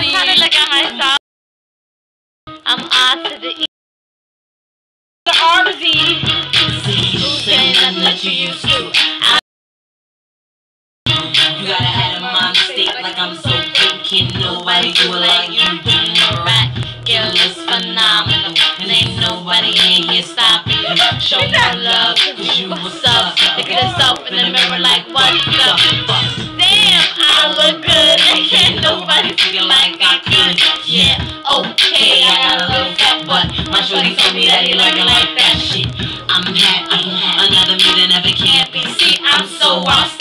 I'm kind of myself. I'm off to the east. The RZ. You used to? You gotta have a mind state like I'm so big, kid. Nobody do it like you do. rat. girl, it's phenomenal. And ain't nobody in here stopping you. Show your love, cause you what's up. Look at yourself in the mirror like, what's up? Damn, I look Yeah, okay, I got a little fat butt. My shorty told me that he it like that shit. I'm happy, another me that never can't be. See, I'm so outstanding.